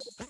Bye.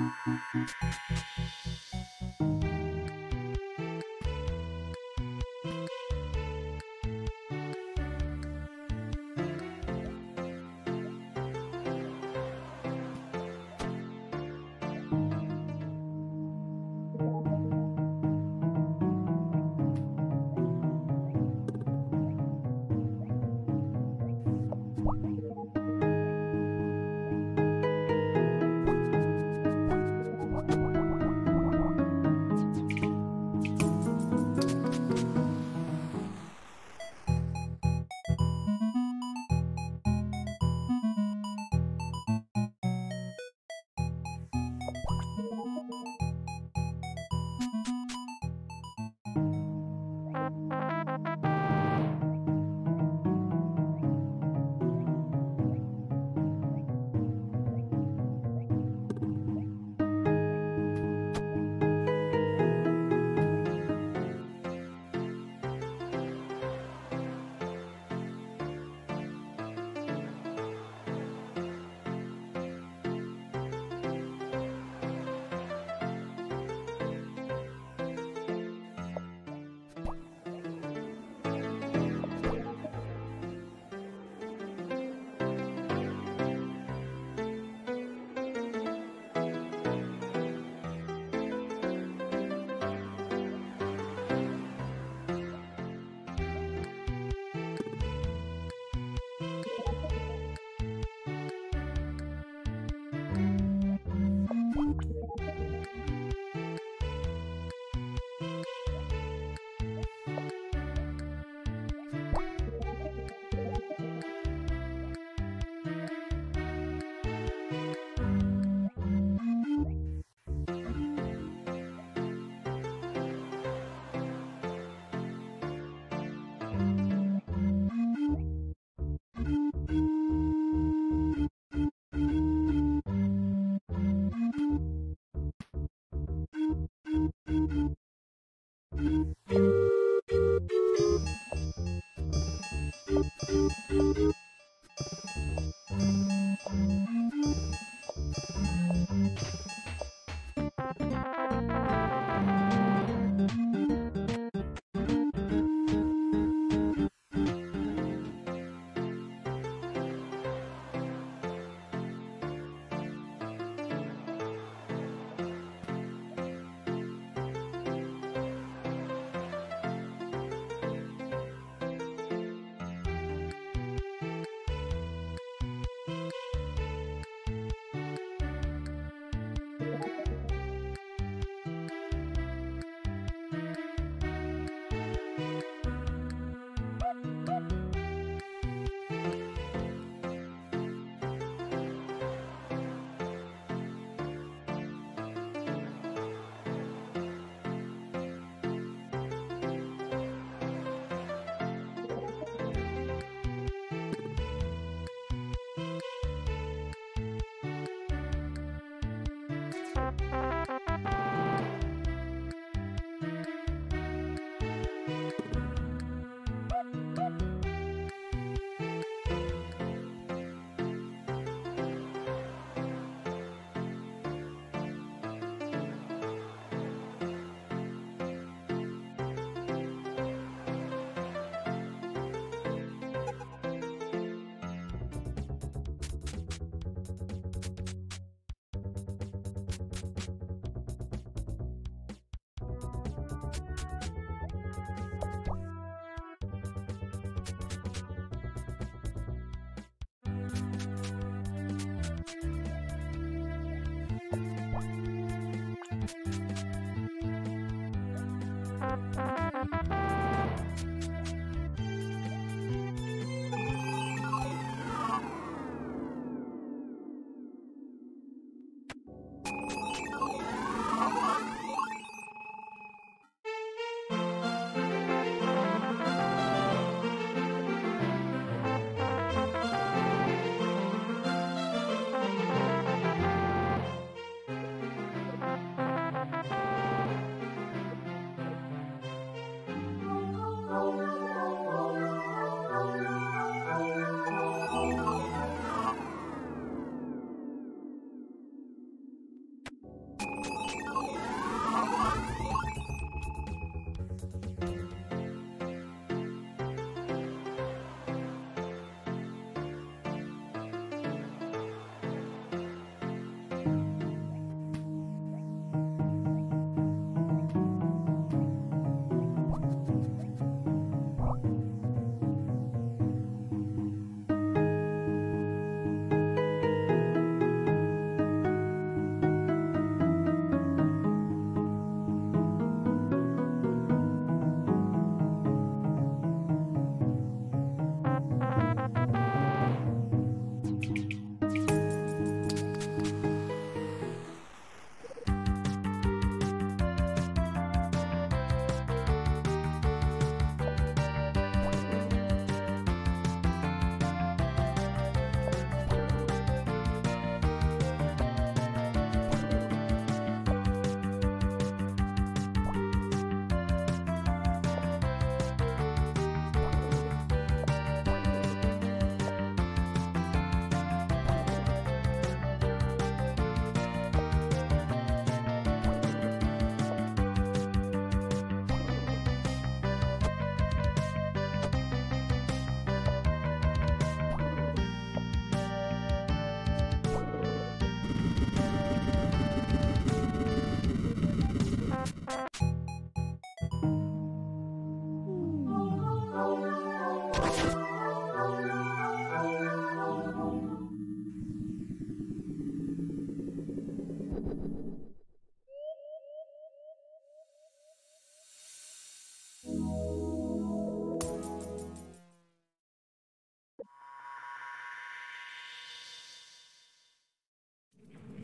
Música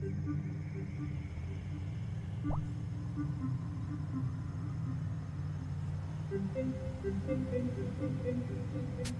Thank you.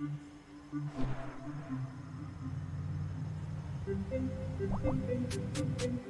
Thank you.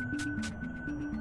うん。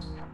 You.